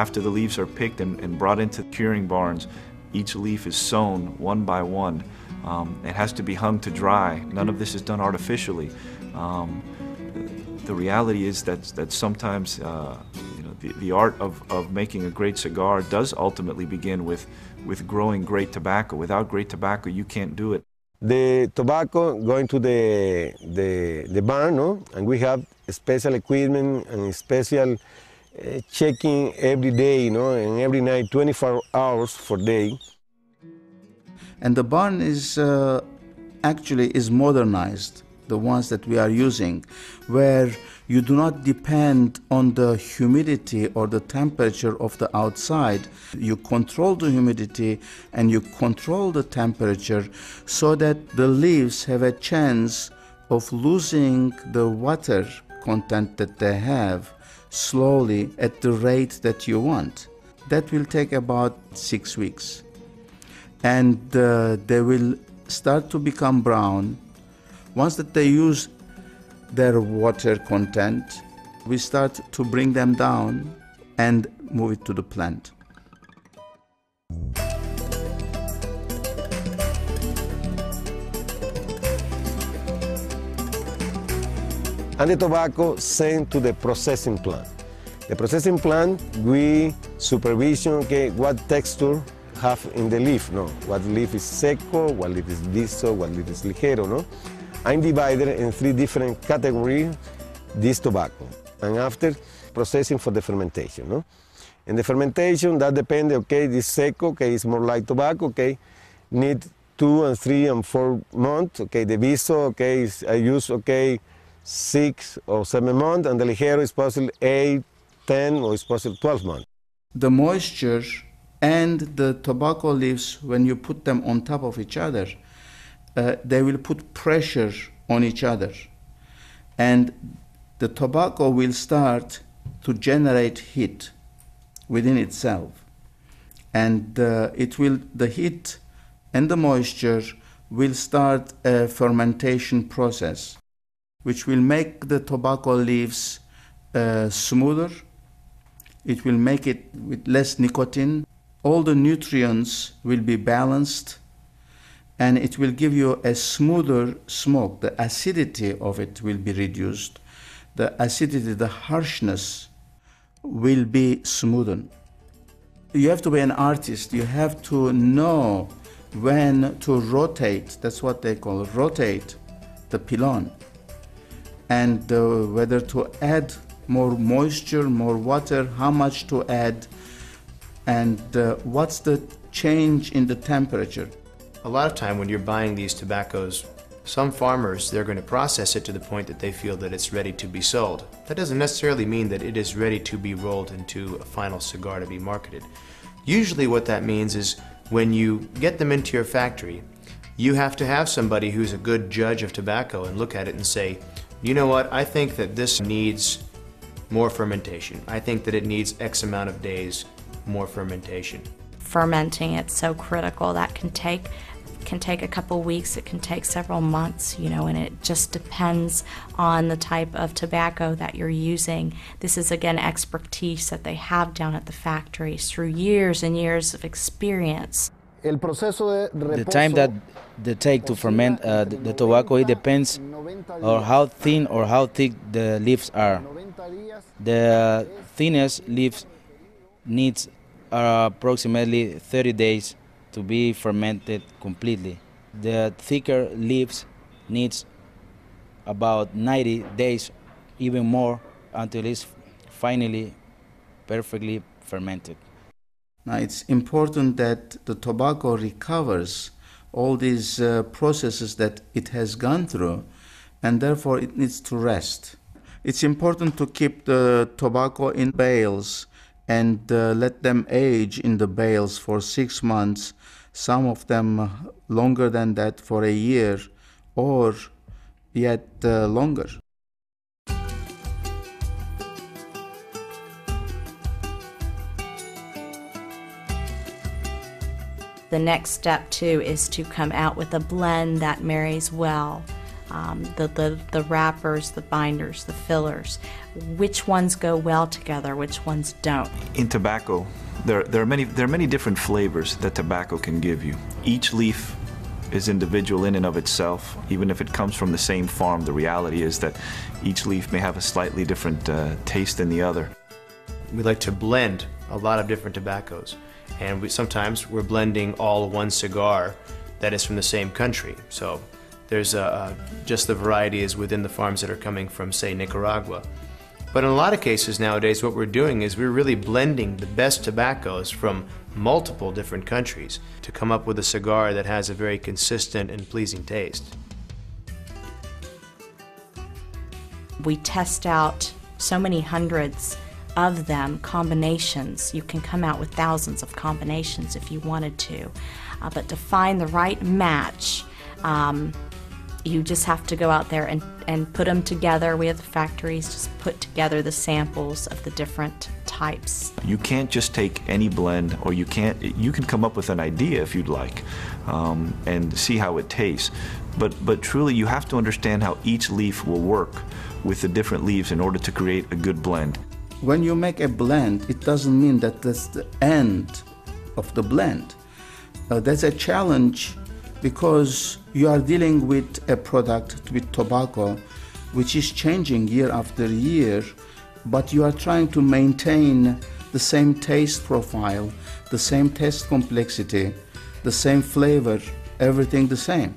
After the leaves are picked and, and brought into curing barns, each leaf is sewn one by one. Um, it has to be hung to dry. None of this is done artificially. Um, the reality is that, that sometimes uh, you know, the, the art of, of making a great cigar does ultimately begin with, with growing great tobacco. Without great tobacco, you can't do it. The tobacco going to the, the, the barn, no? and we have special equipment and special uh, checking every day, you know, and every night, 24 hours for day. And the barn is uh, actually is modernized, the ones that we are using, where you do not depend on the humidity or the temperature of the outside. You control the humidity and you control the temperature so that the leaves have a chance of losing the water content that they have slowly at the rate that you want. That will take about six weeks. And uh, they will start to become brown. Once that they use their water content, we start to bring them down and move it to the plant. And the tobacco sent to the processing plant. The processing plant, we supervision okay, what texture have in the leaf, no? What leaf is seco, what leaf is viso, what leaf is ligero, no? I'm divided in three different categories this tobacco. And after processing for the fermentation, no? And the fermentation, that depends, okay, this seco, okay, is more like tobacco, okay, need two and three and four months, okay, the viso, okay, is, I use, okay, six or seven months, and the ligero is possible eight, ten, or it's possible 12 months. The moisture and the tobacco leaves, when you put them on top of each other, uh, they will put pressure on each other. And the tobacco will start to generate heat within itself. And uh, it will, the heat and the moisture will start a fermentation process which will make the tobacco leaves uh, smoother. It will make it with less nicotine. All the nutrients will be balanced and it will give you a smoother smoke. The acidity of it will be reduced. The acidity, the harshness will be smoothened. You have to be an artist. You have to know when to rotate. That's what they call rotate the pilon and uh, whether to add more moisture, more water, how much to add, and uh, what's the change in the temperature. A lot of time when you're buying these tobaccos, some farmers, they're going to process it to the point that they feel that it's ready to be sold. That doesn't necessarily mean that it is ready to be rolled into a final cigar to be marketed. Usually what that means is when you get them into your factory, you have to have somebody who's a good judge of tobacco and look at it and say, you know what, I think that this needs more fermentation. I think that it needs X amount of days more fermentation. Fermenting it's so critical that can take can take a couple weeks, it can take several months, you know, and it just depends on the type of tobacco that you're using. This is again expertise that they have down at the factories through years and years of experience. The time that they take to ferment uh, the, the, tobacco it depends on how thin or how thick the leaves are. The thinnest leaves needs uh, approximately 30 days to be fermented completely. The thicker leaves needs about 90 days, even more, until it's finally perfectly fermented. Now it's important that the tobacco recovers all these uh, processes that it has gone through and therefore it needs to rest. It's important to keep the tobacco in bales and uh, let them age in the bales for six months, some of them longer than that for a year or yet uh, longer. The next step, too, is to come out with a blend that marries well um, the, the, the wrappers, the binders, the fillers. Which ones go well together, which ones don't? In tobacco, there, there, are many, there are many different flavors that tobacco can give you. Each leaf is individual in and of itself. Even if it comes from the same farm, the reality is that each leaf may have a slightly different uh, taste than the other. We like to blend a lot of different tobaccos, and we, sometimes we're blending all one cigar that is from the same country. So there's uh, just the variety is within the farms that are coming from, say, Nicaragua. But in a lot of cases nowadays, what we're doing is we're really blending the best tobaccos from multiple different countries to come up with a cigar that has a very consistent and pleasing taste. We test out so many hundreds of them, combinations. You can come out with thousands of combinations if you wanted to. Uh, but to find the right match, um, you just have to go out there and, and put them together. We have the factories just put together the samples of the different types. You can't just take any blend, or you can't. You can come up with an idea if you'd like, um, and see how it tastes. But but truly, you have to understand how each leaf will work with the different leaves in order to create a good blend. When you make a blend, it doesn't mean that that's the end of the blend. Uh, that's a challenge because you are dealing with a product with tobacco which is changing year after year but you are trying to maintain the same taste profile the same taste complexity the same flavor everything the same.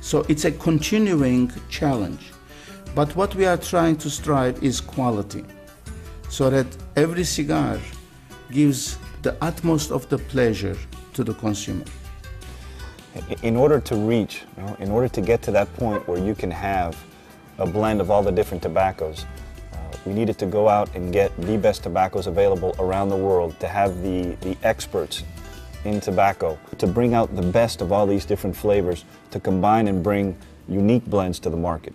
So it's a continuing challenge. But what we are trying to strive is quality so that every cigar gives the utmost of the pleasure to the consumer in order to reach, you know, in order to get to that point where you can have a blend of all the different tobaccos, uh, we needed to go out and get the best tobaccos available around the world, to have the, the experts in tobacco, to bring out the best of all these different flavors, to combine and bring unique blends to the market.